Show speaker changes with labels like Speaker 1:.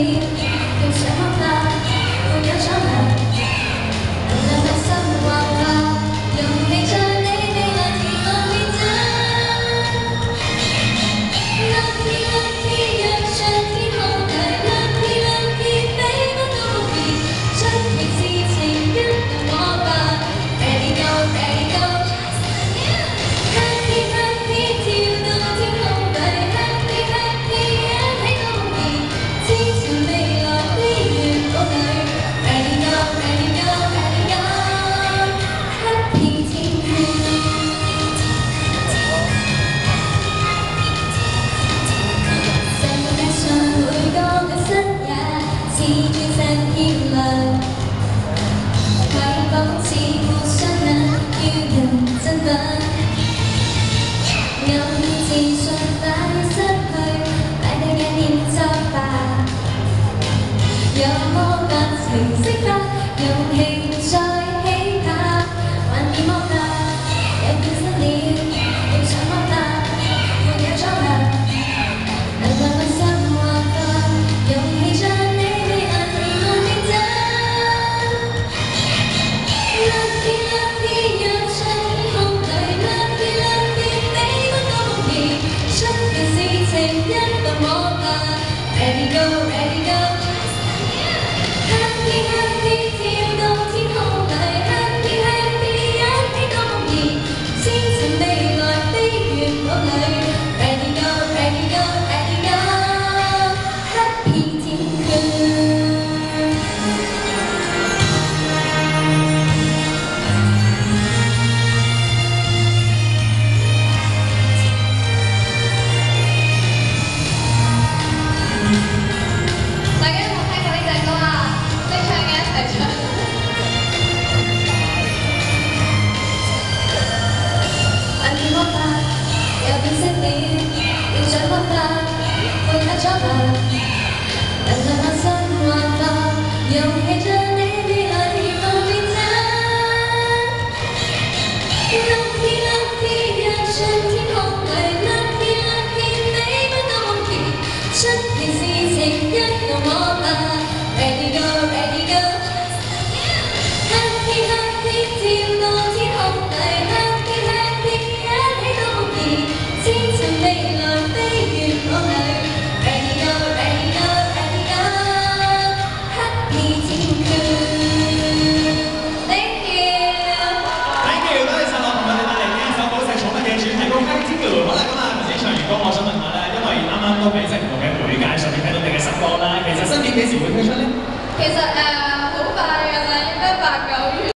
Speaker 1: me. 任自信快失去，摆低也欠揍吧。有魔感，全释放，勇气。window ready. 让我吧，又变色了。要怎么吧？会否闯吧？人类万生万化，用期待你未来甜梦变真。蓝天蓝天，让春天空里；蓝天蓝天，美不到梦前。春天是情，一个我吧。
Speaker 2: ¿Qué es.